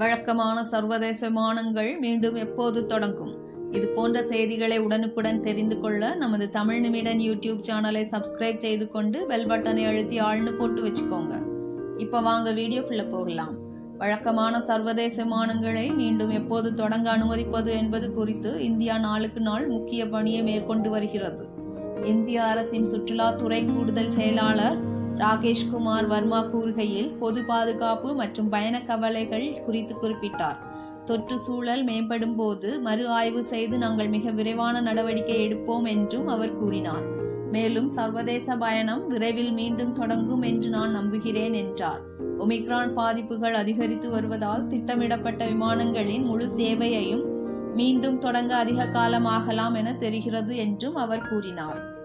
வழக்கமான சர்வதேச விமானங்கள் மீண்டும் எப்போது தொடங்கும்? இது போன்ற செய்திகளை உடனுக்குடன் தெரிந்து கொள்ள நமது தமிழ் நிமிடன் யூடியூப் சேனலை சப்ஸ்கிரைப் செய்து கொண்டு பெல் பட்டனை அழுத்தி ஆள்னு போட்டு வச்சுக்கோங்க. இப்போ வாங்க வீடியோக்குள்ள போகலாம். வழக்கமான சர்வதேச விமானங்களை மீண்டும் எப்போது தொடங்க அனுமதிப்பது என்பது குறித்து இந்தியா நாளுக்கு நாள் முக்கிய பணியை மேற்கொண்டு வருகிறது. இந்திய அரசின் சுற்றுலாத்துறை கூடுதல் செயலாளர் ராகேஷ்குமார் வர்மா கூறுகையில் பொது பாதுகாப்பு மற்றும் பயண கவலைகள் குறித்து குறிப்பிட்டார். தொற்று சூழல் மேம்படும் போது மறு ஆய்வு செய்து நாங்கள் மிக விரைவான நடவடிக்கை எடுப்போம் என்றும் அவர் கூறினார். மேலும் சர்வதேச பயணம் விரைவில் மீண்டும் தொடங்கும் என்று நான் நம்புகிறேன் என்றார். ஒமிக்ரான் பாதிப்புகள் அதிகரித்து வருவதால் திட்டமிடப்பட்ட விமானங்களின் முழு சேவையையும் மீண்டும் தொடங்க அதிக காலம் ஆகலாம் என தெரிகிறது என்றும் அவர் கூறினார்.